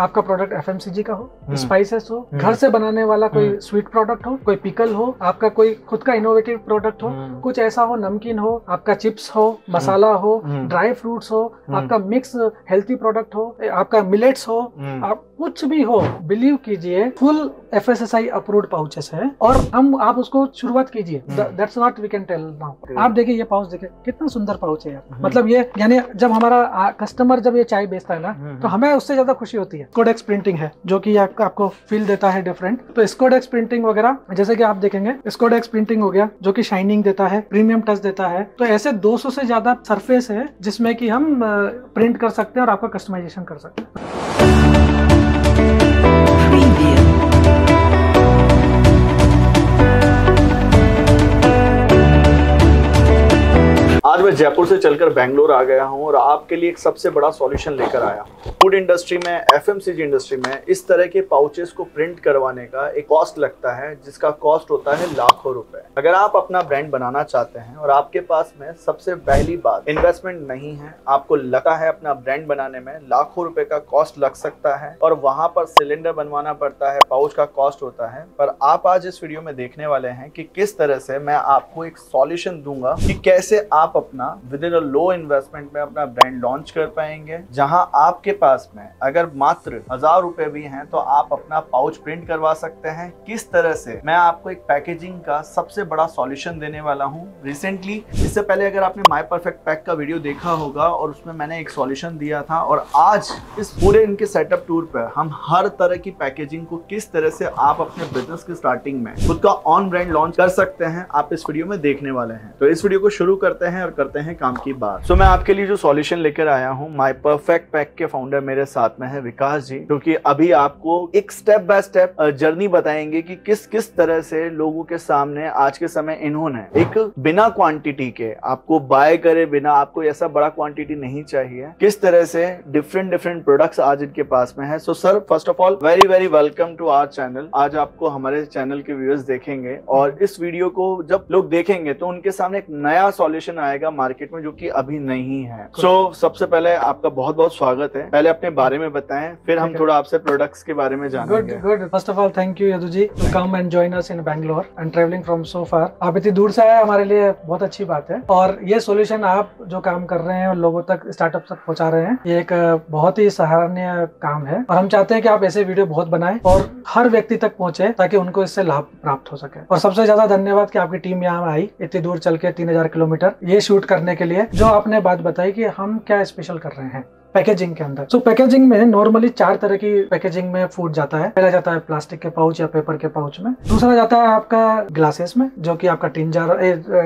आपका product FMCG का हो हम्म। स्पाइसेस हो हम्म। घर से बनाने वाला कोई हम्म। स्वीट प्रोडक्ट हो कोई पिकल हो आपका कोई खुद का इनोवेटिव प्रोडक्ट हो हम्म। कुछ ऐसा हो नमकीन हो आपका चिप्स हो मसाला हो हम्म। ड्राई फ्रूट्स हो हम्म। आपका मिक्स हेल्थी प्रोडक्ट हो आपका मिलेट्स हो हम्म। आप कुछ भी हो बिलीव कीजिए full F S S I approved pouches है और हम आप उसको शुरुआत कीजिए। हम्म। That's what we can tell now आप देखिए ये पाउच देखिए कितना सुंदर पाउच है यार। हम्म। मतलब ये यानी जब हमारा कस्टमर जब ये चाय बेचता है ना हम्म। तो हमें उससे ज़्यादा खुशी होती है। कोडेक्स प्रिंटिंग है जो की आप, आपको फील देता है डिफरेंट तो स्कोडेक्स प्रिंटिंग वगैरह जैसे कि आप देखेंगे स्कोडेक्स प्रिंटिंग हो गया जो की शाइनिंग देता है प्रीमियम टच देता है। तो ऐसे 200 से ज़्यादा सरफेस है जिसमें कि हम प्रिंट कर सकते हैं और आपका कस्टमाइजेशन कर सकते हैं। आज मैं जयपुर से चलकर बैंगलोर आ गया हूँ और आपके लिए एक सबसे बड़ा सॉल्यूशन लेकर आया हूँ। फ़ूड इंडस्ट्री में एफएमसीजी इंडस्ट्री में, इस तरह के पाउचेस को प्रिंट करवाने का एक कॉस्ट लगता है, जिसका कॉस्ट होता है लाखों रुपए। अगर आप अपना ब्रांड बनाना चाहते हैं और आपके पास में सबसे पहली बात इन्वेस्टमेंट नहीं है, आपको लगा है अपना ब्रांड बनाने में लाखों रुपए का कॉस्ट लग सकता है और वहाँ पर सिलेंडर बनवाना पड़ता है पाउच का कॉस्ट होता है, पर आप आज इस वीडियो में देखने वाले हैं कि किस तरह से मैं आपको एक सॉल्यूशन दूँगा कि कैसे आप अपना with in a low investment में अपना ब्रांड लॉन्च कर पाएँगे। जहाँ आपके पास में अगर मात्र हज़ार रुपए भी हैं तो आप अपना पाउच प्रिंट करवा सकते हैं। किस तरह से? मैं आपको एक पैकेजिंग का सबसे बड़ा सॉल्यूशन देने वाला हूँ। रिसेंटली इससे पहले अगर आपने माई परफेक्ट पैक का वीडियो देखा होगा, और उसमें मैंने एक सॉल्यूशन दिया था, और आज इस पूरे इनके सेटअप टूर पर हम हर तरह की पैकेजिंग को किस तरह से आप अपने बिज़नेस की स्टार्टिंग में खुद का ऑन ब्रांड लॉन्च कर सकते हैं, आप इस वीडियो में देखने वाले हैं। तो इस वीडियो को शुरू करते हैं और करते हैं काम की बात। सो so, मैं आपके लिए जो सॉल्यूशन लेकर आया हूँ माई परफेक्ट पैक के फाउंडर मेरे साथ में है विकास जी क्योंकि अभी आपको एक स्टेप बाय स्टेप जर्नी बताएँगे कि किस किस तरह से लोगों के सामने आज के समय इन्होंने एक बिना क्वांटिटी के आपको बाय करे बिना आपको ऐसा बड़ा क्वांटिटी नहीं चाहिए किस तरह से डिफरेंट डिफरेंट प्रोडक्ट्स आज इनके पास में है। So sir first of all very very welcome to our channel आज आपको हमारे चैनल के व्यूअर्स देखेंगे और इस वीडियो को जब लोग देखेंगे तो उनके सामने एक नया सॉल्यूशन आएगा। मार्केट में जो कि अभी नहीं है। सो so, सबसे पहले आपका बहुत बहुत स्वागत है। पहले अपने बारे में बताएँ फिर हम थोड़ा आपसे प्रोडक्ट्स के बारे में जानेंगे। Good good first of all thank you Yadu ji to come and join us in Bangalore and travelling from so far आप इतनी दूर से आए हमारे लिए बहुत अच्छी बात है। और ये सोल्यूशन आप जो काम कर रहे हैं और लोगों तक स्टार्टअप तक पहुँचा रहे हैं ये एक बहुत ही सराहनीय काम है। और हम चाहते हैं कि आप ऐसे वीडियो बहुत बनाए और हर व्यक्ति तक पहुँचे ताकि उनको इससे लाभ प्राप्त हो सके। और सबसे ज़्यादा धन्यवाद कि आपकी टीम यहाँ आई इतनी दूर चल के तीन हज़ार किलोमीटर। ये शूट करने के लिए, जो आपने बात बताई कि हम क्या स्पेशल कर रहे हैं। पैकेजिंग के अंदर। सो so, पैकेजिंग में नॉर्मली चार तरह की पैकेजिंग में फ़ूड जाता है। पहला जाता है प्लास्टिक के पाउच या पेपर के पाउच में। दूसरा जाता है आपका ग्लासेस में जो कि आपका टिन जार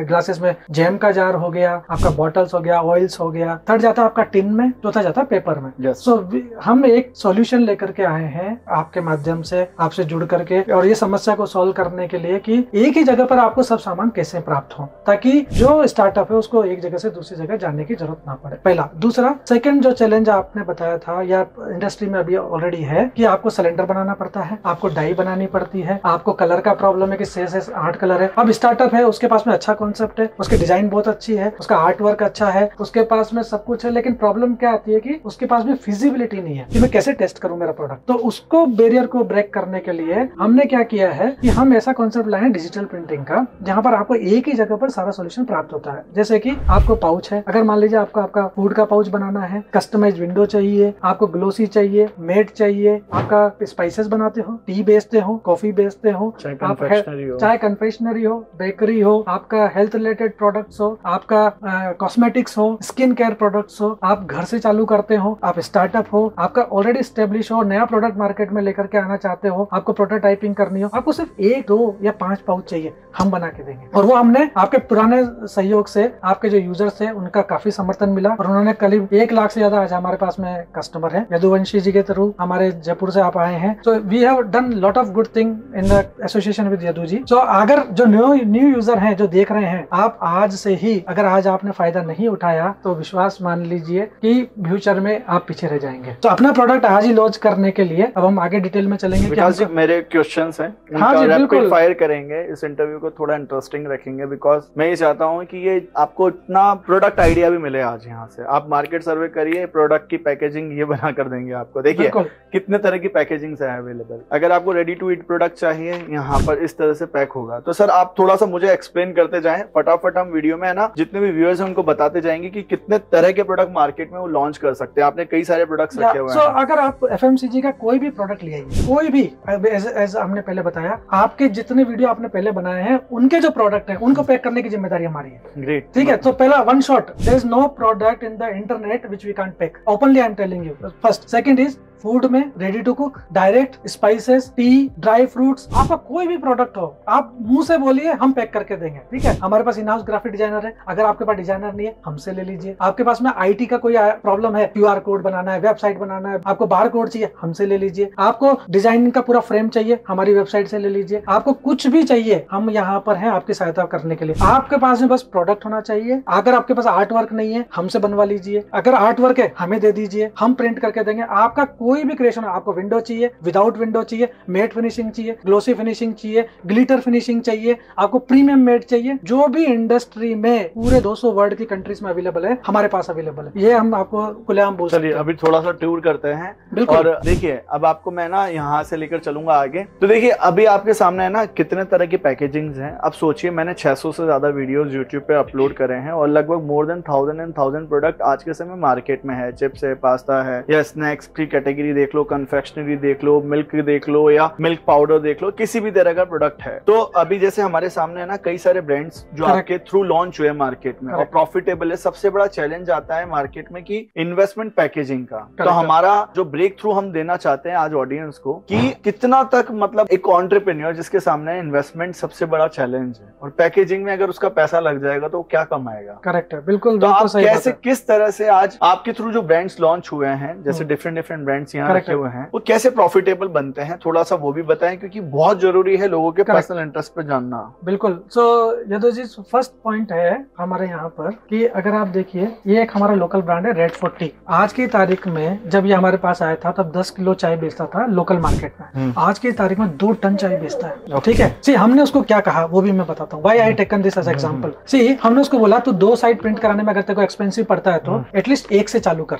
ग्लासेस में जैम का जार हो गया आपका बॉटल्स हो गया ऑयल्स हो गया। थर्ड जाता है आपका टिन में चौथा जाता है पेपर में। Yes. सो हम एक सोल्यूशन लेकर के आए हैं आपके माध्यम से आपसे जुड़ करके और ये समस्या को सोल्व करने के लिए की एक ही जगह पर आपको सब सामान कैसे प्राप्त हो ताकि जो स्टार्टअप है उसको एक जगह से दूसरी जगह जाने की ज़रूरत ना पड़े। पहला। दूसरा सेकंड जो चैलेंज आपने बताया था, या इंडस्ट्री में अभी ऑलरेडी है कि आपको सिलेंडर बनाना पड़ता है, आपको डाई बनानी पड़ती है, आपको कलर का प्रॉब्लम है कि छह से आठ कलर है। अब स्टार्टअप है, उसके पास में अच्छा कॉन्सेप्ट है, उसकी डिज़ाइन बहुत अच्छी है, उसका आर्ट वर्क अच्छा है, उसके पास में सब कुछ है, लेकिन प्रॉब्लम क्या आती है कि उसके पास में फिजिबिलिटी नहीं है कि मैं कैसे टेस्ट करूँ मेरा प्रोडक्ट तो उसको बैरियर को ब्रेक करने के लिए हमने क्या किया है कि हम ऐसा कॉन्सेप्ट लाए डिजिटल प्रिंटिंग का, जहाँ पर आपको एक ही जगह पर सारा सोल्यूशन प्राप्त होता है। जैसे कि आपको पाउच है, अगर मान लीजिए आपको आपका फ़ूड का पाउच बनाना है कस्टमाइज विंडो चाहिए आपको ग्लोसी चाहिए मेट चाहिए आपका स्पाइसेस बनाते हो टी बेचते हो कॉफ़ी बेचते हो चाहे आप है- confectionery हो। चाहे कन्फेक्शनरी हो बेकरी हो आपका हेल्थ रिलेटेड प्रोडक्ट्स हो आपका कॉस्मेटिक्स हो स्किन केयर प्रोडक्ट्स हो आप घर से चालू करते हो आप स्टार्टअप हो आपका ऑलरेडी स्टेब्लिश हो नया प्रोडक्ट मार्केट में लेकर के आना चाहते हो आपको प्रोटोटाइपिंग करनी हो आपको सिर्फ़ एक दो या पाँच पाउच चाहिए हम बना के देंगे और वो हमने आपके पुराने सहयोग से आपके जो यूज़र्स थे उनका काफ़ी समर्थन मिला और उन्होंने करीब एक लाख से ज़्यादा हमारे पास में कस्टमर है। यदुवंशी जी के थ्रू हमारे जयपुर से आप आए हैं। तो we have done lot of good thing in the association with Yadu ji तो अगर जो न्यू न्यू यूज़र हैं जो देख रहे हैं आप आज से ही अगर आज आपने फ़ायदा नहीं उठाया तो विश्वास मान लीजिए कि फ्यूचर में आप पीछे रह जाएँगे। तो अपना प्रोडक्ट आज ही लॉन्च करने के लिए अब हम आगे डिटेल में चलेंगे कि विकास जी हमको- मेरे क्वेश्चंस हैं। हाँ जी, बिल्कुल। फायर करेंगे। इस इंटरव्यू को थोड़ा इंटरेस्टिंग रखेंगे बिकॉज़ मैं ये चाहता हूँ कि ये आपको इतना प्रोडक्ट आइडिया भी मिले आज यहाँ से। आप मार्केट सर्वे करिए प्रोडक्ट की पैकेजिंग ये बना कर देंगे आपको। देखिए कितने तरह की पैकेजिंग है अवेलेबल। अगर आपको रेडी टू ईट प्रोडक्ट चाहिए यहाँ पर इस तरह से पैक होगा। तो सर आप थोड़ा सा मुझे एक्सप्लेन करते जाएँ। फटाफट हम वीडियो में है ना जितने भी व्यूअर्स हैं उनको बताते जाएँगे कि कितने तरह के प्रोडक्ट मार्केट में वो लॉन्च कर सकते हैं। आपने कई सारे प्रोडक्ट्स रखे हुए हैं। अगर आप एफ़ का कोई भी प्रोडक्ट ले आइए कोई भी एज एज हमने पहले बताया आपके जितने वीडियो आपने पहले बनाए हैं उनके जो प्रोडक्ट है उनको पैक करने की ज़िम्मेदारी हमारी है। ग्रेट ठीक है तो पहला one shot there is no product in the internet which we can pack Openly, I'm telling you. First. Second is food में ready to cook direct spices tea dry fruits आपका कोई भी प्रोडक्ट हो, आप मुँह से बोलिए, हम पैक करके देंगे, ठीक है? हमारे पास इन हाउस ग्राफिक डिज़ाइनर है। अगर आपके पास डिज़ाइनर नहीं है, हमसे ले लीजिए। आपके पास में आईटी का कोई प्रॉब्लम है क्यू कोड बनाना है वेबसाइट बनाना है, आपको बार कोड चाहिए, हमसे ले लीजिए। आपको डिज़ाइन का पूरा फ्रेम चाहिए, हमारी वेबसाइट से ले लीजिए। आपको कुछ भी चाहिए, हम यहाँ पर है आपकी सहायता करने के लिए। आपके पास में बस प्रोडक्ट होना चाहिए। अगर आपके पास आर्ट वर्क नहीं है, हमसे बनवा लीजिए। अगर आर्ट वर्क है, हमें दे दीजिए। हम प्रिंट करके देंगे। आपका कोई भी क्रिएशन आपको विंडो चाहिए विदाउट विंडो चाहिए मेट फिनिशिंग चाहिए ग्लोसी फिनिशिंग चाहिए ग्लिटर फिनिशिंग चाहिए आपको प्रीमियम मेट चाहिए जो भी इंडस्ट्री में पूरे 200 वर्ल्ड की कंट्रीज़ में अवेलेबल है हमारे पास अवेलेबल है। ये हम आपको खुलेआम बोल चलिए अभी थोड़ा सा टूर करते हैं बिल्कुल। और देखिए अब आपको मैं ना यहाँ से लेकर चलूँगा आगे। तो देखिए अभी आपके सामने है ना कितने तरह की पैकेजिंग हैं। अब सोचिए मैंने 600 से ज़्यादा वीडियोस यूट्यूब पे अपलोड करे हैं और लगभग more than thousand and thousand product आज के समय मार्केट में है। चिप्स है पास्ता है या स्नैक्स की कैटेगरी देख लो कन्फेक्शनरी देख लो मिल्क देख लो या मिल्क पाउडर देख लो किसी भी तरह का प्रोडक्ट है। तो अभी जैसे हमारे सामने है ना कई सारे ब्रांड्स जो आपके थ्रू लॉन्च हुए मार्केट में। और प्रॉफिटेबल है। सबसे बड़ा चैलेंज आता है मार्केट में की इन्वेस्टमेंट पैकेजिंग का। तो हमारा जो ब्रेक थ्रू हम देना चाहते हैं आज ऑडियंस को कि कितना तक मतलब एक ऑन्टरप्रेन्योर जिसके सामने इन्वेस्टमेंट सबसे बड़ा चैलेंज है। और पैकेजिंग में अगर उसका पैसा लग जाएगा तो क्या कमाएगा? करेक्ट है। बिल्कुल तो आप कैसे किस तरह से आज आपके थ्रू जो ब्रांड्स लॉन्च हुए हैं जैसे डिफरेंट डिफरेंट डिफरेंट ब्रांड्स यहाँ रखे हुए हैं। वो कैसे प्रॉफिटेबल बनते हैं थोड़ा सा वो भी बताएँ क्योंकि बहुत ज़रूरी है लोगों के पर्सनल इंटरेस्ट पे जानना। बिल्कुल। सो यदो जी फ़र्स्ट पॉइंट है हमारे यहाँ पर कि अगर आप देखिए ये एक हमारा लोकल ब्रांड है रेड फोर्टी आज की तारीख में जब ये हमारे पास आया था तब 10 किलो चाय बेचता था लोकल मार्केट में। हम्म। आज की तारीख में दो टन चाय बेचता है। ठीक है? सी हमने उसको क्या कहा वो भी मैं बताता हूँ। Why I taken this as example see हमने उसको बोला तो दो साइड प्रिंट कराने में अगर तेरे को एक्सपेंसिव पड़ता है तो हम्म। एटलीस्ट एक से चालू कर।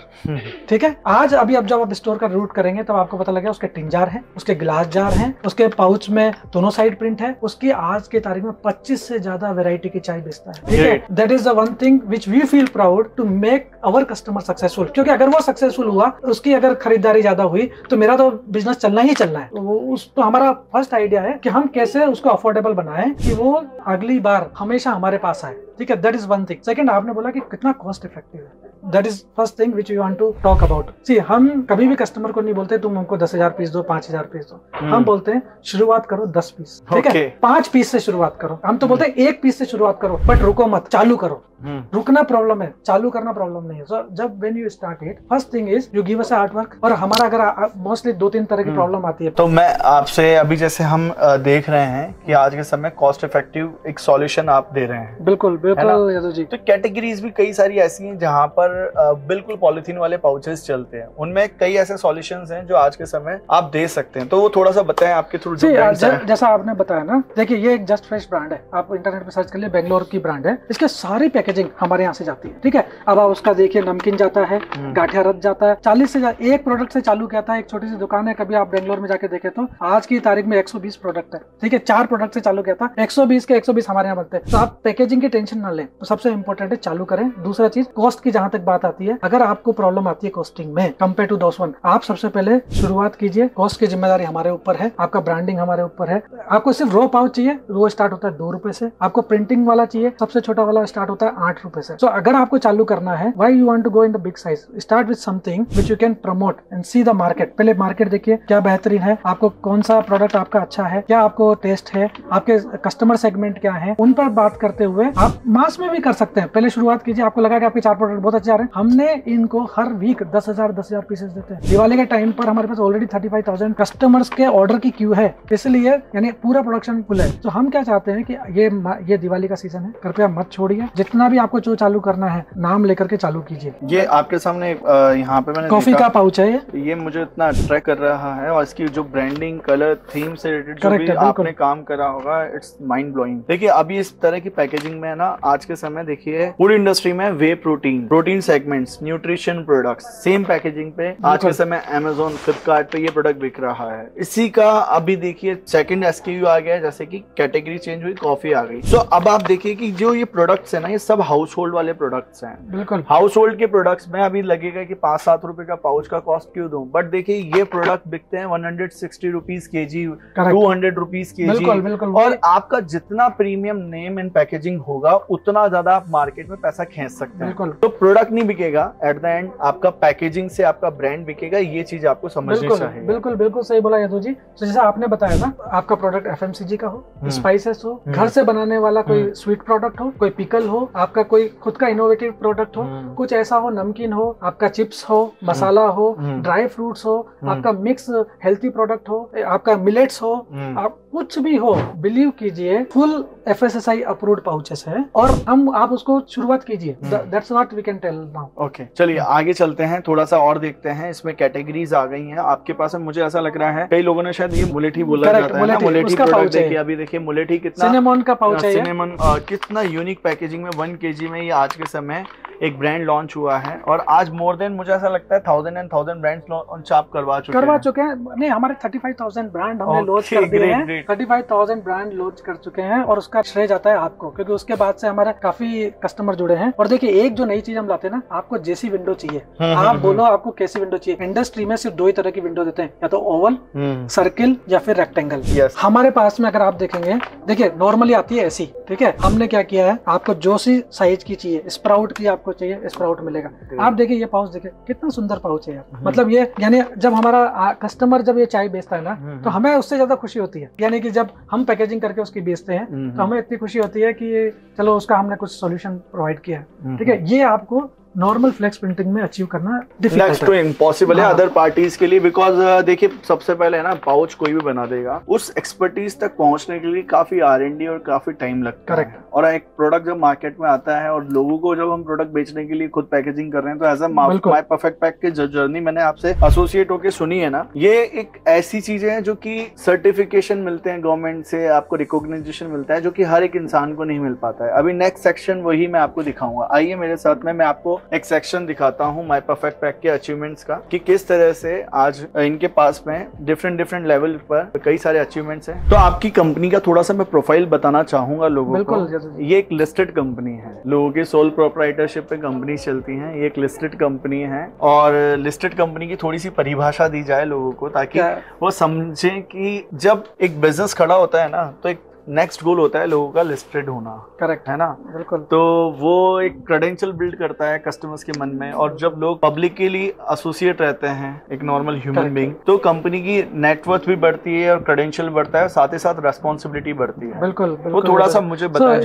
ठीक है? आज अभी अब जब आप स्टोर का रूट करेंगे तब आपको पता लगेगा उसके टिन जार है उसके ग्लास जार हैं उसके पाउच में दोनों साइड प्रिंट है उसकी आज की तारीख में 25 से ज़्यादा वैरायटी की चाय बेचता है। ठीक है? That is the one thing which we feel proud to make our customer successful क्योंकि अगर वो सक्सेसफुल हुआ उसकी अगर खरीदारी ज़्यादा हुई तो मेरा तो बिज़नेस चलना ही चलना है। तो वो उस तो हमारा फ़र्स्ट आइडिया है कि हम कैसे उसको अफोर्डेबल बनाएँ कि वो अगली बार हमेशा हमारे पास आए। ठीक है? That is one thing second आपने बोला कि कितना कॉस्ट इफ़ेक्टिव है। That is first thing which you want to talk about see हम कभी भी कस्टमर को नहीं बोलते तुम हमको दस हज़ार पीस दो पाँच हज़ार पीस दो। हम बोलते हैं शुरुआत करो दस पीस ठीक है? पाँच पीस से शुरुआत करो। हम तो बोलते हैं एक पीस से शुरुआत करो बट रुको मत चालू करो। हम्म। रुकना प्रॉब्लम है चालू करना प्रॉब्लम नहीं है। So, जब when you start it first thing is you give us art work और हमारा अगर मोस्टली दो तीन तरह की। प्रॉब्लम आती है। तो मैं आपसे अभी जैसे हम देख रहे हैं कि आज के समय कॉस्ट इफ़ेक्टिव एक सॉल्यूशन आप दे रहे हैं। बिल्कुल बिल्कुल यादव जी। तो कैटेगरीज भी कई सारी ऐसी हैं जहाँ पर अ, बिल्कुल पॉलिथीन वाले पाउचेस चलते हैं। उनमें कई ऐसे सॉल्यूशंस हैं जो आज के समय आप दे सकते हैं। तो वो थोड़ा सा बताएँ आपके थ्रू। जैसा आपने बताया ना देखिए ये एक जस्ट फ्रेश ब्रांड है। आप इंटरनेट पे सर्च कर लिए बेंगलोर की ब्रांड है। इसके सारी पैकेजिंग हमारे यहाँ से जाती है ठीक है? अब आप उसका देखिए नमकीन जाता है हम्म। गाठिया रथ जाता है। चालीस से एक प्रोडक्ट से चालू किया था एक छोटी सी दुकान है कभी आप बेंगलोर में जाके देखे तो। आज की तारीख में 120 प्रोडक्ट है ठीक है? चार प्रोडक्ट से चालू किया था 120 के 120 हमारे यहाँ बनते हैं। तो आप पैकेजिंग की टेंशन ना लें। तो सबसे इंपॉर्टेंट है चालू करें। दूसरा चीज़ कॉस्ट की जहाँ तक बात आती है, अगर आपको प्रॉब्लम आती है कॉस्टिंग में कंपेयर टू दोस वन आप सबसे पहले शुरुआत कीजिए कॉस्ट की ज़िम्मेदारी हमारे ऊपर है, आपका ब्रांडिंग हमारे ऊपर है। आपको सिर्फ़ रो पाउच चाहिए वो स्टार्ट होता है दो रुपए से। आपको प्रिंटिंग वाला चाहिए, सबसे छोटा वाला स्टार्ट होता है आठ रुपए से। सो अगर आपको चालू करना है why you want to go in the big size start with something which you can promote and see the market पहले मार्केट देखिए, क्या बेहतरीन है, आपको कौन सा प्रोडक्ट आपका अच्छा है, क्या आपको टेस्ट है, आपके कस्टमर सेगमेंट क्या है, उन पर बात करते हुए आप मास में भी कर सकते हैं। पहले शुरुआत कीजिए, आपको लगा कि आपके चार प्रोडक्ट बहुत अच्छे आ रहे हैं। हमने इनको हर वीक दस हज़ार दस हज़ार पीसेस देते हैं। दिवाली के टाइम पर हमारे पास already thirty five thousand customers के ऑर्डर की क्यू है। इसलिए यानी पूरा प्रोडक्शन फुल है। तो हम क्या चाहते हैं कि ये ये दिवाली का सीज़न है। कृपया मत छोड़िए। जितना भी आपको जो चालू करना है नाम लेकर के चालू कीजिए। ये आपके सामने यहाँ पे मैंने कॉफ़ी का पाउच है ये। मुझे इतना अट्रैक्ट कर रहा है और इसकी जो ब्रांडिंग कलर थीम से रिलेटेड जो भी आपने काम करा होगा इट्स माइंड ब्लोइंग देखिए अभी इस तरह की पैकेजिंग में ना आज के समय देखिए फ़ूड इंडस्ट्री में whey protein protein segments nutrition products same packaging पे आज के समय अमेजोन फ्लिपकार्ट पे ये प्रोडक्ट बिक रहा है। इसी का अभी देखिए सेकंड एसक्यू आ गया जैसे कि कैटेगरी चेंज हुई कॉफ़ी आ गई। तो अब आप देखिए कि जो ये प्रोडक्ट्स है ना ये सब हाउस होल्ड वाले प्रोडक्ट्स हैं। बिल्कुल। हाउस होल्ड के प्रोडक्ट्स में अभी लगेगा कि पाँच सात रुपए का पाउच का कॉस्ट क्यों दूँ? बट देखिए ये प्रोडक्ट बिकते हैं वन हंड्रेड सिक्सटी रुपीज़ के जी टू हंड्रेड रुपीज़ के जी और आपका जितना प्रीमियम नेम एंड पैकेजिंग होगा उतना ज़्यादा आप मार्केट में पैसा खींच सकते हैं। तो प्रोडक्ट नहीं बिकेगा एट द एंड आपका पैकेजिंग से आपका ब्रांड बिकेगा ये चीज़ आपको समझनी बिल्कुल चाहिए बिल्कुल बिल्कुल सही बोला यदु जी तो जैसे आपने बताया ना आपका प्रोडक्ट एफएमसीजी का हो हम्म। स्पाइसेस हो हम्म। घर से बनाने वाला कोई हम्म। स्वीट प्रोडक्ट हो कोई पिकल हो आपका कोई खुद का इनोवेटिव प्रोडक्ट हो हम्म। कुछ ऐसा हो नमकीन हो आपका चिप्स हो मसाला हो हम्म। ड्राई फ्रूट्स हो हम्म। आपका मिक्स हेल्थी प्रोडक्ट हो आपका मिलेट्स हो हम्म। आप कुछ भी हो बिलीव कीजिए full F S S I approved pouches है और हम आप उसको शुरुआत कीजिए। That's what we can tell now okay चलिए आगे चलते हैं थोड़ा सा और देखते हैं इसमें कैटेगरीज आ गई हैं आपके पास में मुझे ऐसा लग रहा है कई लोगों ने शायद ये मुलेठी बोला जाता है मुलेठी, प्रोडक्ट देखिए। अभी देखिए मुलेठी कितना सिनेमॉन का पाउच है सिनेमन कितना यूनिक पैकेजिंग में वन के में ये आज के समय एक ब्रांड लॉन्च हुआ है और आज मोर देन मुझे ऐसा लगता है thousand and thousand brands launch आप करवा चुके करवा चुके हैं। नहीं हमारे 35,000 ब्रांड हमने लॉन्च कर दिए हैं। great. 35,000 ब्रांड लॉन्च कर चुके हैं और उसका श्रेय जाता है आपको क्योंकि उसके बाद से हमारे काफ़ी कस्टमर जुड़े हैं। और देखिए एक जो नई चीज़ हम लाते हैं ना आपको जैसी विंडो चाहिए। हम्म, आप हम्म, बोलो आपको कैसी विंडो चाहिए। इंडस्ट्री में सिर्फ़ दो ही तरह की विंडो देते हैं या तो ओवल हम्म, सर्किल या फिर रेक्टेंगल हमारे पास में अगर आप देखेंगे देखिए नॉर्मली आती है ऐसी ठीक है? हमने क्या किया है आपको जो सी साइज़ की चाहिए स्प्राउट की आपको चाहिए स्प्राउट मिलेगा। आप देखिए ये पाउच देखिए कितना सुंदर पाउच है यार। हम्म। मतलब ये यानी जब हमारा कस्टमर जब ये चाय बेचता है ना हम्म। तो हमें उससे ज़्यादा खुशी होती है। यानी कि जब हम पैकेजिंग करके उसकी बेचते हैं हम्म, तो हमें इतनी खुशी होती है कि चलो उसका हमने कुछ सोल्यूशन प्रोवाइड किया है। हम्म, ठीक है ये आपको नॉर्मल फ्लेक्स प्रिंटिंग में अचीव करना डिफ़िकल्ट टू है इम्पॉसिबल है हाँ। अदर पार्टीज़ के लिए बिकॉज़ देखिए सबसे पहले है ना पाउच कोई भी बना देगा उस एक्सपर्टीज तक पहुँचने के लिए काफ़ी आर एन डी और काफ़ी टाइम लगता Correct. है और एक प्रोडक्ट जब मार्केट में आता है और लोगों को जब हम प्रोडक्ट बेचने के लिए खुद पैकेजिंग कर रहे हैं तो as a. My Perfect Pack की जर्नी मैंने आपसे एसोसिएट होकर सुनी है ना ये एक ऐसी चीज़ें हैं जो कि सर्टिफिकेशन मिलते हैं गवर्नमेंट से आपको रिकॉग्नाइजेशन मिलता है जो कि हर एक इंसान को नहीं मिल पाता है अभी नेक्स्ट सेक्शन वही मैं आपको दिखाऊँगा आइए मेरे साथ में मैं आपको एक सेक्शन दिखाता हूँ माई परफेक्ट पैक के अचीवमेंट्स का कि किस तरह से आज इनके पास में डिफरेंट डिफरेंट लेवल पर कई सारे अचीवमेंट्स हैं। तो आपकी कंपनी का थोड़ा सा मैं प्रोफ़ाइल बताना चाहूँगा लोगों को। ये एक लिस्टेड कंपनी है। लोगों की सोल प्रोपराइटरशिप पे कंपनी चलती हैं। ये एक लिस्टेड कंपनी है। और लिस्टेड कंपनी की थोड़ी सी परिभाषा दी जाए लोगों को ताकि वो समझें कि जब एक बिज़नेस खड़ा होता है ना तो एक नेक्स्ट गोल होता है लोगों का लिस्टेड होना। करेक्ट है ना? बिल्कुल। तो वो एक क्रेडेंशियल बिल्ड करता है कस्टमर्स के मन में और जब लोग पब्लिकली एसोसिएट रहते हैं एक नॉर्मल ह्यूमन. बीइंग तो कंपनी की नेटवर्थ भी बढ़ती है और क्रेडेंशियल बढ़ता है साथ ही साथ रेस्पॉन्सिबिलिटी बढ़ती है। बिल्कुल वो बिल्कुल थोड़ा सा मुझे बताया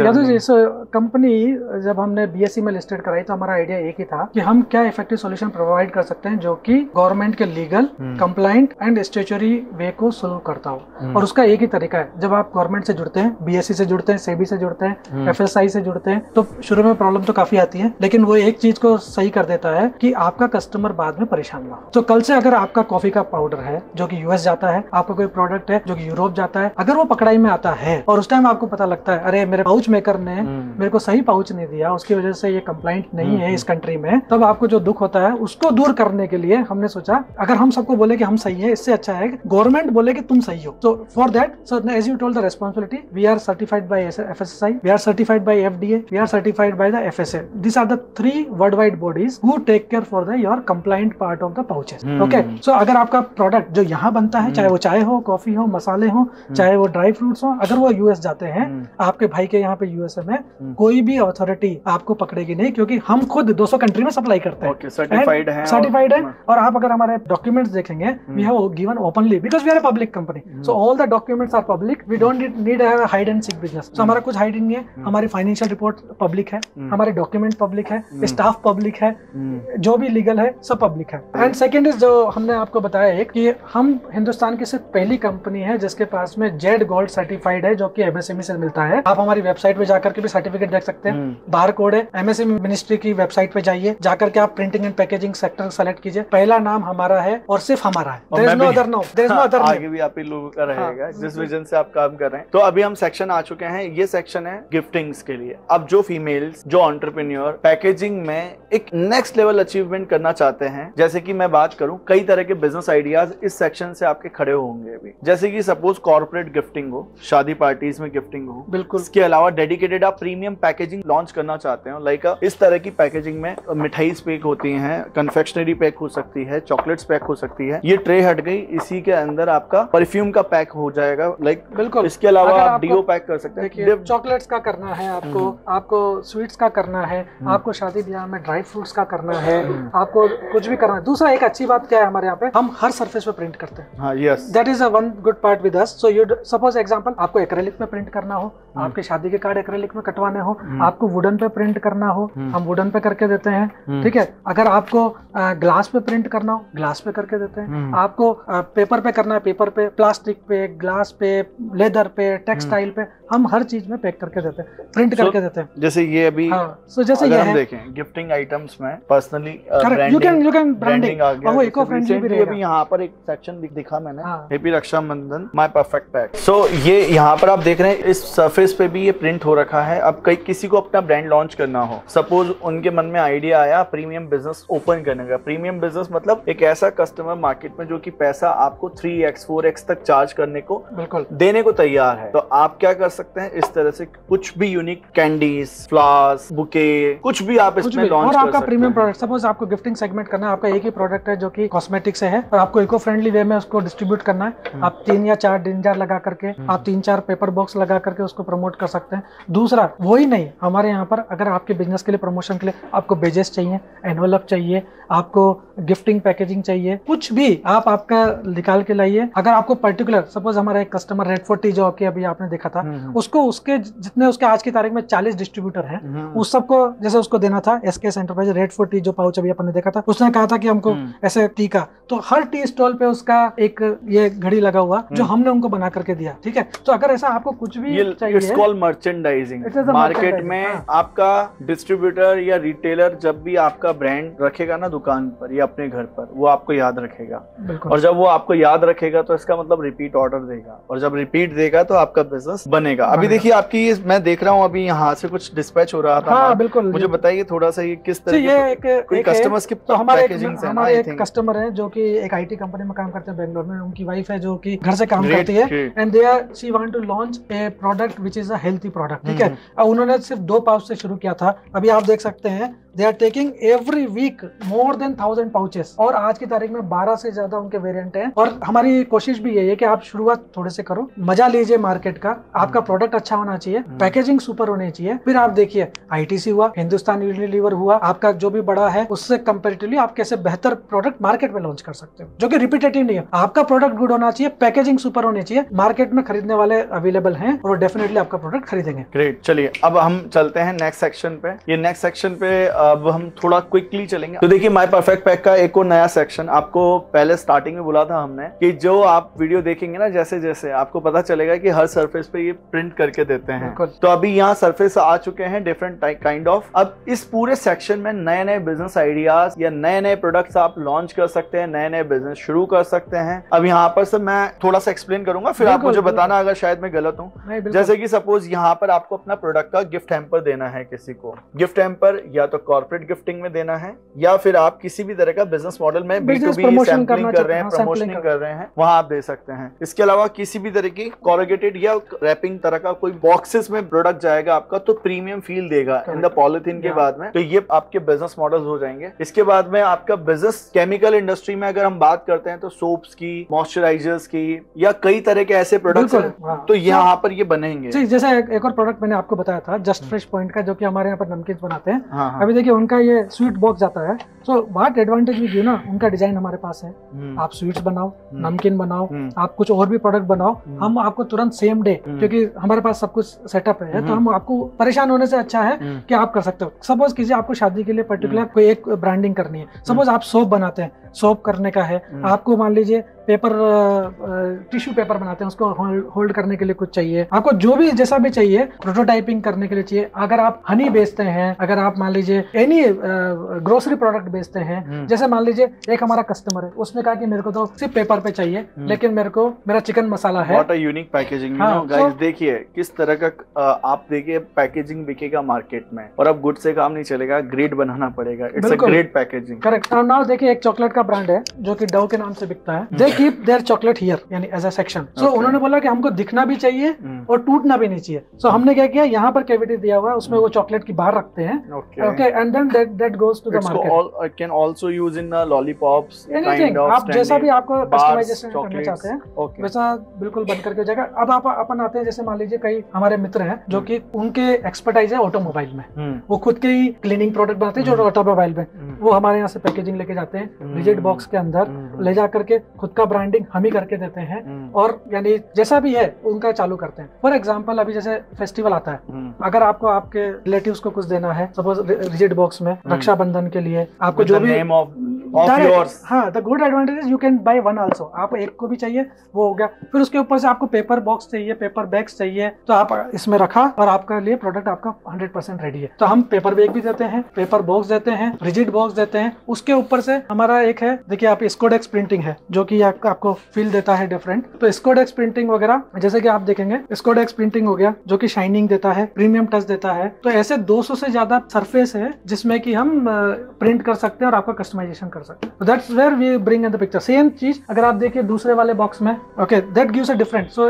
कंपनी जब हमने बीएससी में लिस्टेड कराई तो हमारा आइडिया एक ही था कि हम क्या इफ़ेक्टिव सोल्यूशन प्रोवाइड कर सकते हैं जो कि गवर्नमेंट के legal. Compliant and statutory way को सोल्व करता हो। हम्म। और उसका एक ही तरीका है जब आप गवर्नमेंट से जुड़ते हैं बीएससी से जुड़ते हैं सेबी से जुड़ते हैं हम्म। एफएसआई से जुड़ते हैं तो शुरू में प्रॉब्लम तो काफ़ी आती है लेकिन वो एक चीज़ को सही कर देता है कि आपका कस्टमर बाद में परेशान ना हो तो कल से अगर आपका कॉफ़ी का पाउडर है जो कि यूएस जाता है आपका कोई प्रोडक्ट है जो कि यूरोप जाता है अगर वो पकड़ाई में आता है और उस टाइम आपको पता लगता है अरे मेरे पाउच मेकर ने हम्म। मेरे को सही पाउच नहीं दिया उसकी वजह से ये कंप्लाइंट नहीं हम्म, है इस कंट्री में तब आपको जो दुख होता है उसको दूर करने के लिए हमने सोचा अगर हम सबको बोले कि हम सही है इससे अच्छा है गवर्नमेंट बोले कि तुम सही हो तो for that so as you told the responsibility we are certified by FSSI we are certified by FDA we are certified by the FSA this are the three world wide bodies who take care for the your compliant part of the pouches hmm. Okay अगर आपका product जो यहाँ बनता है चाहे वो चाय हो कॉफ़ी हो मसाले हो चाहे वो ड्राई फ्रूट्स हो अगर वो यूएस जाते हैं। आपके भाई के यहाँ पे यूएसए में। कोई भी अथॉरिटी आपको पकड़ेगी नहीं क्योंकि हम खुद 200 कंट्री में सप्लाई करते हैं। सर्टिफाइड है सर्टिफाइड है। और- और आप अगर हमारे डॉक्यूमेंट्स देखेंगे we have given openly because we are public company so all the documents are public we don't need hide and seek business so हमारा कुछ हाइडिंग नहीं है। हमारी फाइनेंशियल रिपोर्ट पब्लिक है। हम्म। हमारे डॉक्यूमेंट पब्लिक है। स्टाफ पब्लिक है। जो भी लीगल है सब पब्लिक है। एंड सेकेंड इज़ जो हमने आपको बताया एक कि हम हिंदुस्तान की सिर्फ़ पहली कंपनी है जिसके पास में जेड गोल्ड सर्टिफाइड है जो कि एमएसएमई से मिलता है। आप हमारी वेबसाइट पे जाकर के भी सर्टिफिकेट देख सकते हैं। बार कोड है। एमएसएमई मिनिस्ट्री की वेबसाइट पे जाइए। जाकर के आप printing and packaging sector select कीजिए। पहला नाम हमारा है और सिर्फ़ हमारा है। There is no other no there is no other आगे भी आप ही लोगों का रहेगा। हाँ। जिस विजन से आप काम कर रहे हैं। तो अभी अभी हम सेक्शन आ चुके हैं। ये सेक्शन है गिफ्टिंग्स के लिए। अब जो फीमेल्स जो ऑन्टरप्रेन्योर पैकेजिंग में एक नेक्स्ट लेवल अचीवमेंट करना चाहते हैं जैसे कि मैं बात करूँ कई तरह के बिज़नेस आइडियाज़ इस सेक्शन से आपके खड़े होंगे अभी। जैसे कि सपोज़ कॉर्पोरेट गिफ्टिंग हो शादी पार्टीज़ में गिफ्टिंग हो। बिल्कुल। इसके अलावा डेडिकेटेड आप प्रीमियम पैकेजिंग लॉन्च करना चाहते हो लाइक इस तरह की पैकेजिंग में मिठाई पैक होती हैं कन्फेक्शनरी पैक हो सकती है चॉकलेट्स पैक हो सकती है। ये ट्रे हट गई इसी के अंदर आपका परफ्यूम का पैक हो जाएगा लाइक बिल्कुल। इसके अलावा आप डीओ पैक कर सकते हैं चॉकलेट्स का करना है आपको हम्म। आपको स्वीट्स का करना है हम्म। आपको शादी ब्याह में ड्राई फ्रूट्स का करना है हम्म। आपको कुछ भी करना है दूसरा एक अच्छी बात क्या है हमारे यहाँ पे हम हर सरफेस पे प्रिंट करते हैं हाँ yes that is a one good part with us so you suppose example आपको एक्रेलिक में प्रिंट करना हो आपके शादी के कार्ड एक्रेलिक में कटवाने हो। आपको वुडन पे प्रिंट करना हो। हम वुडन पे करके देते हैं। ठीक है अगर आपको ग्लास पे प्रिंट करना हो ग्लास पे करके देते हैं। आपको पेपर पे करना है पेपर पे प्लास्टिक पे ग्लास पे लेदर पे टेक्सटाइल पे हम हर चीज़ में पैक करके देते हैं प्रिंट So, करके देते हैं। जैसे ये अभी हाँ सो जैसे ये हम देखें गिफ्टिंग आइटम्स में personally you can you can branding और वो इको फ्रेंडली भी रहेगा। अभी यहाँ पर एक सेक्शन दिखा मैंने। Happy Raksha Bandhan My Perfect Pack so ये यहाँ पर आप देख रहे हैं इस सरफेस पे भी ये प्रिंट हो रखा है। अब कई किसी को अपना ब्रांड लॉन्च करना हो। सपोज़ उनके मन में आइडिया आया प्रीमियम बिज़नेस ओपन करने का। प्रीमियम बिज़नेस मतलब एक ऐसा कस्टमर मार्केट में जो कि पैसा आपको थ्री एक्स फोर एक्स तक चार्ज करने को बिल्कुल। देने को तैयार है। तो आप क्या कर सकते हैं इस तरह से कुछ भी यूनिक कैंडीज फ्लावर्स बुके कुछ भी आप इसमें लॉन्च और कर आपका प्रीमियम प्रोडक्ट सपोज़ आपको गिफ्टिंग सेगमेंट करना है आपका एक ही प्रोडक्ट है जो कि कॉस्मेटिक से है और आपको इको फ्रेंडली वे में उसको डिस्ट्रीब्यूट करना है। हम्म। आप तीन या चार डिंजार लगा करके आप तीन चार पेपर बॉक्स लगा करके उसको प्रमोट कर सकते हैं। दूसरा वही नहीं हमारे यहाँ पर अगर आपके बिज़नेस के लिए प्रमोशन के लिए आपको बेजेस चाहिए एनवलप चाहिए आपको गिफ्टिंग पैकेजिंग चाहिए कुछ भी आप आपका निकाल के लाइए। अगर आपको पर्टिकुलर सपोज़ हमारा एक कस्टमर रेड फोर्टी जो कि अभी आपने देखा था हम्म, उसको उसके जितने उसके आज की तारीख में चालीस डिस्ट्रीब्यूटर हैं हम्म, उस सबको जैसे उसको देना था S K enterprise red forty जो पाउच अभी अपन ने देखा था उसने कहा था कि हमको हम्म। ऐसे टी का तो हर टी स्टॉल पे उसका एक ये घड़ी लगा हुआ जो हम्म। हमने उनको बना करके दिया ठीक है? तो अगर ऐसा आपको कुछ भी इट्स चाहिए कॉल्ड मर्चेंडाइजिंग मार्केट में हाँ। आपका डिस्ट्रीब्यूटर या रिटेलर जब भी आपका ब्रांड रखेगा ना दुकान पर या अपने घर पर वो आपको याद रखेगा। और जब वो आपको याद रखेगा तो इसका मतलब रिपीट ऑर्डर देगा। और जब रिपीट देगा तो आपका बिज़नेस बनेगा। अभी बनेगा। देखिए आपकी ये मैं देख रहा हूँ अभी यहाँ से कुछ डिस्पैच हो रहा था हाँ बिल्कुल। मुझे बताइए थोड़ा सा ये किस तरह ये के एक कोई एक कस्टमर्स की तो हमारे एक हमारे एक कस्टमर है जो कि एक आईटी कंपनी में काम करते हैं बेंगलोर में। उनकी वाइफ है जो कि घर से काम करती है। And they are she want to launch a product which is a healthy product ठीक है? हम्म। उन्होंने सिर्फ़ दो पाउच से शुरू किया था। अभी आप देख सकते हैं they are taking every week more than thousand pouches और आज की तारीख में बारह से ज़्यादा उनके वेरियंट है। और हमारी कोशिश भी यही है कि आप शुरुआत थोड़े से करो। मज़ा लीजिए मार्केट का। आपका प्रोडक्ट अच्छा होना चाहिए। हम्म। पैकेजिंग सुपर होनी चाहिए। फिर आप देखिए आईटीसी हुआ हिंदुस्तान यूनिलीवर हुआ। आपका जो भी बड़ा है उससे कंपेरेटिवली आप कैसे बेहतर प्रोडक्ट मार्केट में लॉन्च कर सकते हो। जो कि रिपीटेटिव नहीं है। आपका प्रोडक्ट गुड होना चाहिए पैकेजिंग सुपर होनी चाहिए। मार्केट में खरीदने वाले अवेलेबल हैं और डेफिनेटली आपका प्रोडक्ट खरीदेंगे। ग्रेट चलिए अब हम चलते हैं नेक्स्ट सेक्शन पे। ये नेक्स्ट सेक्शन पे अब हम थोड़ा क्विकली चलेंगे। तो देखिए माय परफेक्ट पैक का एक और नया सेक्शन आपको पहले स्टार्टिंग में बोला था हमने कि जो आप वीडियो देखेंगे ना जैसे जैसे आपको पता चलेगा कि हर सरफेस पे ये प्रिंट करके देते हैं। तो अभी यहाँ सरफेस आ चुके हैं डिफरेंट काइंड ऑफ़ अब इस पूरे सेक्शन में नए नए बिज़नेस आइडियाज़ या नए नए प्रोडक्ट्स आप लॉन्च कर सकते हैं नए नए बिज़नेस शुरू कर सकते हैं। अब यहाँ पर से मैं थोड़ा सा एक्सप्लेन करूँगा फिर आप मुझे बताना अगर शायद मैं गलत हूँ। जैसे कि सपोज़ यहाँ पर आपको अपना प्रोडक्ट का गिफ्ट हेम्पर देना है किसी को। गिफ्ट हैम्पर या तो कॉर्पोरेट गिफ्टिंग में देना है या फिर आप किसी भी तरह का बिज़नेस मॉडल में बी Business बी सैम्पलिंग कर रहे हैं चाहते हैं, प्रमोशनिंग कर रहे हैं वहाँ आप दे सकते हैं। इसके अलावा किसी भी तरह की कॉरोगेटेड या रैपिंग तरह का कोई बॉक्सेस में प्रोडक्ट जाएगा आपका तो प्रीमियम फील देगा इन द. पॉलिथीन के बाद में तो ये आपके बिज़नेस मॉडल्स हो जाएँगे। इसके बाद में आपका बिज़नेस केमिकल इंडस्ट्री में अगर हम बात करते हैं तो सोप्स की मॉइस्चराइजर्स की या कई तरह के ऐसे प्रोडक्ट्स बिल्कुल, हैं। तो यहाँ पर ये बनेंगे। जैसे एक, एक और प्रोडक्ट मैंने आपको बताया था जस्ट फ्रेश पॉइंट का जो कि हमारे यहाँ पर नमकीन बनाते हैं। हाँ हाँ। अभी देखिए उनका ये स्वीट बॉक्स आता है सो व्हाट एडवांटेज यू ना उनका डिज़ाइन हमारे पास है हम्म, आप स्वीट्स बनाओ हम्म, नमकीन बनाओ हम्म, आप कुछ और भी प्रोडक्ट बनाओ। हम आपको तुरंत सेम डे। क्योंकि हमारे पास सब कुछ सेटअप है तो। हम आपको परेशान होने से अच्छा है कि आप कर सकते हो सपोज़ किसी आपको शादी के लिए पर्टिकुलर। कोई एक ब्रांडिंग करनी है सपोज़ आप सोप बनाते हैं सोप करने का है। आपको मान लीजिए पेपर टिश्यू पेपर बनाते हैं उसको होल्ड करने के लिए कुछ चाहिए। आपको जो भी जैसा भी चाहिए प्रोटोटाइपिंग करने के लिए चाहिए। अगर आप हनी बेचते हैं अगर आप मान लीजिए एनी ग्रोसरी प्रोडक्ट बेचते हैं हम्म। जैसे मान लीजिए एक हमारा कस्टमर है उसने कहा कि मेरे को तो सिर्फ़ पेपर पे चाहिए हम्म। लेकिन मेरे को मेरा चिकन मसाला है। व्हाट यूनिक पैकेजिंग हाँ, गाइस देखिए किस तरह का आप देखिए पैकेजिंग बिकेगा मार्केट में और अब गुड से काम नहीं चलेगा ग्रेड बनाना पड़ेगा। It's a packaging correct now देखिए एक चॉकलेट का ब्रांड है जो कि डव के नाम से बिकता है। They keep there chocolate here यानी एज अ सेक्शन सो उन्होंने बोला कि हमको दिखना भी चाहिए हम्म। और टूटना भी नहीं चाहिए। सो so, हमने क्या किया? यहाँ पर कैविटी दिया हुआ है उसमें वो चॉकलेट की बाहर रखते हैं। Okay and then that that goes to the market can also use in uh, lollipops anything kind of आप जैसा भी आपको कस्टमाइजेशन करना चाहते हैं. वैसा बिल्कुल बन करके हो जाएगा। अब आप अपन आते हैं जैसे मान लीजिए कई हमारे मित्र हैं जो कि उनके एक्सपर्टाइज है ऑटोमोबाइल में। हम्म, वो खुद के ही क्लीनिंग प्रोडक्ट बनाते हैं जो हम्म। ऑटोमोबाइल में। हम्म, वो हमारे यहाँ से पैकेजिंग लेके जाते हैं हम्म। रिजिड बॉक्स के अंदर हम्म, ले जा करके खुद का ब्रांडिंग हम ही करके देते हैं। हम्म, और यानी जैसा भी है उनका चालू करते हैं। फॉर एग्ज़ाम्पल अभी जैसे फेस्टिवल आता है। हम्म। अगर आपको आपके रिलेटिव्स को कुछ देना है सपोज़ रिजिड बॉक्स में रक्षाबंधन के लिए आपको जो भी. हाँ the good advantage you can buy one also आप एक को भी चाहिए वो हो गया। फिर उसके ऊपर से आपको पेपर बॉक्स चाहिए पेपर बैग्स चाहिए तो आप इसमें रखा और आपका लिए प्रोडक्ट आपका 100% परसेंट रेडी है। तो हम पेपर बैग भी देते हैं पेपर बॉक्स देते हैं रिजिट बॉक्स देते हैं। उसके ऊपर से हमारा एक है देखिए आप स्कोडेक्स प्रिंटिंग है जो कि आप, आपको फील देता है डिफरेंट तो स्कोडेक्स प्रिंटिंग वगैरह जैसे कि आप देखेंगे स्कोडेक्स प्रिंटिंग हो गया जो कि शाइनिंग देता है प्रीमियम टच देता है। तो ऐसे 200 से ज़्यादा सरफेस है जिसमें कि हम प्रिंट कर सकते हैं और आपका कस्टमाइजेशन कर सकते हैं। That's where we bring in the picture same चीज़ अगर आप देखिए दूसरे वाले बॉक्स में okay that gives a different so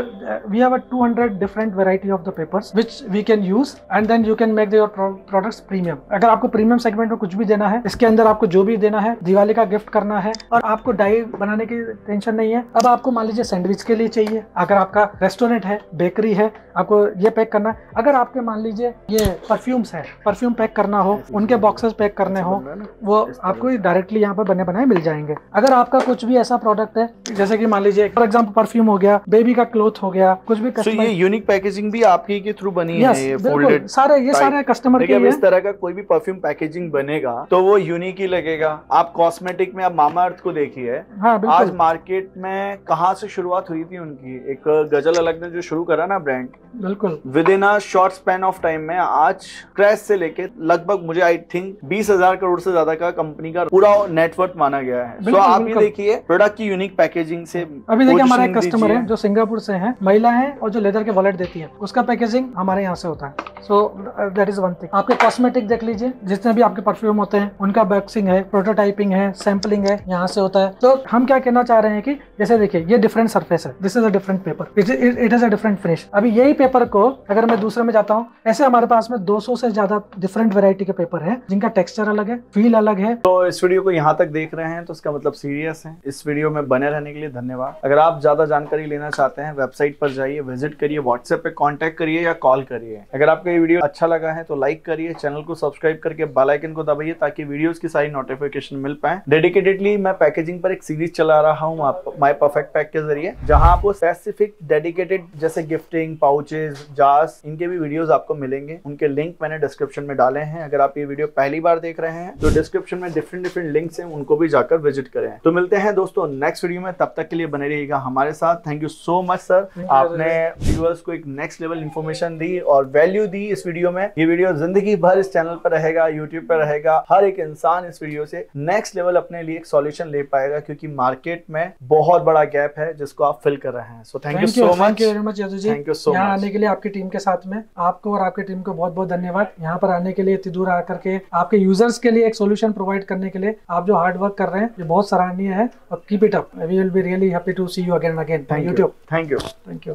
we have a 200 different variety of the papers which we can use and then you can make your products premium अगर आपको premium segment में कुछ भी देना है इसके अंदर आपको जो भी देना है दिवाली का गिफ्ट करना है और आपको डाई बनाने की टेंशन नहीं है। अब आपको मान लीजिए सैंडविच के लिए चाहिए। अगर आपका रेस्टोरेंट है बेकरी है आपको ये पैक करना है। अगर आपके मान लीजिए ये परफ्यूम्स है परफ्यूम पैक करना हो उनके बॉक्सेस पैक करने हो वो आपको डायरेक्टली यहाँ पर बने बनाए मिल जाएँगे। अगर आपका कुछ भी ऐसा प्रोडक्ट है जैसे कि मान लीजिए फॉर एग्ज़ाम्पल परफ्यूम हो गया बेबी का क्लोथ हो गया कुछ भी So ये यूनिक पैकेजिंग भी आपके के थ्रू बनी Yes, है ये फोल्डेड सारे ये सारे कस्टमर के इस तरह का कोई भी परफ्यूम पैकेजिंग बनेगा तो वो यूनिक ही लगेगा। आप कॉस्मेटिक में आप मामा अर्थ को देखिए। हाँ आज बिल्कुल मार्केट में कहाँ से शुरुआत हुई थी उनकी? एक गज़ल अलग ने जो शुरू करा ना ब्रांड बिल्कुल। Within a short span of time में आज क्रैश से लेके लगभग मुझे आई थिंक बीस हज़ार करोड़ से ज़्यादा का कंपनी का पूरा नेटवर्क माना गया है। सो बिल्कुल, आप ये देखिए प्रोडक्ट की यूनिक पैकेजिंग से अभी देखिए हमारा एक कस्टमर है जो सिंगापुर से है महिला है और जो लेदर के वॉलेट देती है। उसका पैकेजिंग हमारे यहाँ से होता है। So that is one thing आपके कॉस्मेटिक देख लीजिए, जितने भी आपके परफ्यूम होते हैं, उनका बॉक्सिंग है प्रोटोटाइपिंग है सैम्पलिंग है, यहाँ से होता है। तो हम क्या कहना चाह रहे हैं कि, जैसे देखिए, ये डिफरेंट सर्फेस है। This is a different paper it is a different finish अभी यही पेपर को, अगर मैं दूसरे में जाता हूँ, ऐसे हमारे पास में 200 से ज़्यादा डिफरेंट वेरायटी के पेपर है, जिनका टेक्सचर अलग है फील अलग है। तो इस वीडियो को यहाँ तक देख रहे हैं तो इसका मतलब सीरियस है। इस वीडियो में बने रहने के लिए धन्यवाद। अगर आप ज़्यादा जानकारी लेना चाहते हैं वेबसाइट पर जाइए विज़िट करिए व्हाट्सएप पे कॉन्टेक्ट करिए या कॉल करिए। अगर आपको ये वीडियो अच्छा लगा है तो लाइक करिए चैनल को सब्सक्राइब करके बेल आइकन को दबाइए ताकि वीडियोस की सारी नोटिफिकेशन मिल पाए। डेडिकेटेडली मैं पैकेजिंग पर एक सीरीज़ चला रहा हूँ माई परफेक्ट पैक के ज़रिए जहाँ आपको स्पेसिफिक डेडिकेटेड जैसे गिफ्टिंग पाउचेज जार्स इनके भी वीडियोस आपको मिलेंगे। उनके लिंक मैंने डिस्क्रिप्शन में डाले हैं। अगर आप ये वीडियो पहली बार देख रहे हैं तो डिस्क्रिप्शन में डिफरेंट डिफरेंट लिंक्स हैं उनको भी जाकर विज़िट करें। तो मिलते हैं दोस्तों नेक्स्ट वीडियो में तब तक के लिए बने रहिएगा हमारे साथ। Thank you so much sir आपने व्यूअर्स को एक नेक्स्ट लेवल इन्फॉर्मेशन दी और वैल्यू दी। इस वीडियो में। ये वीडियो ज़िंदगी भर इस चैनल पर रहेगा यूट्यूब पर रहेगा। हर एक इंसान इस वीडियो से नेक्स्ट लेवल अपने लिए एक सॉल्यूशन ले पाएगा क्योंकि मार्केट में बहुत बड़ा गैप है जिसको आप फिल कर रहे हैं। So thank you so much much Yadav ji you so यहाँ much. आने के लिए आपकी टीम के साथ में आपको और आपकी टीम को बहुत बहुत धन्यवाद। यहाँ पर आने के लिए इतनी दूर आकर के आपके यूज़र्स के लिए एक सोल्यूशन प्रोवाइड करने के लिए आप जो हार्ड वर्क कर रहे हैं ये बहुत सराहनीय है और keep it up we will be really happy to see you again again thank you YouTube thank you thank you